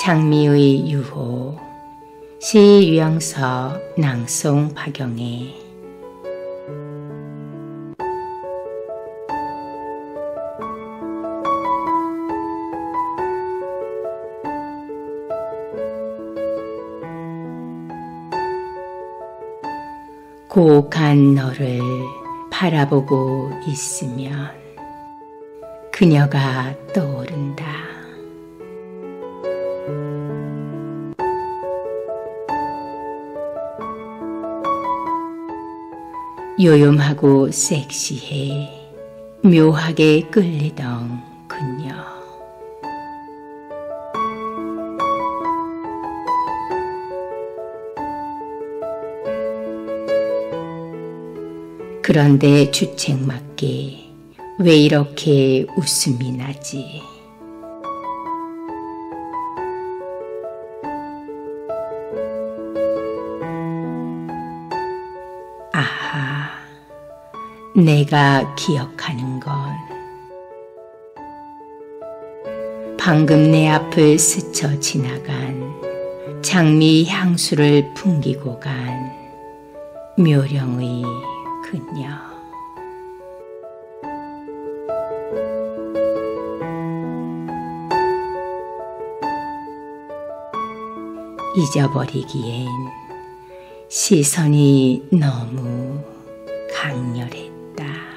장미의 유호 시 유영서 낭송 박영애 고간 너를 바라보고 있으면 그녀가 떠오른다. 요염하고 섹시해 묘하게 끌리던 그녀. 그런데 주책 맞게 왜 이렇게 웃음이 나지? 내가 기억하는 건 방금 내 앞을 스쳐 지나간 장미 향수를 풍기고 간 묘령의 그녀. 잊어버리기엔 시선이 너무 강렬 했다.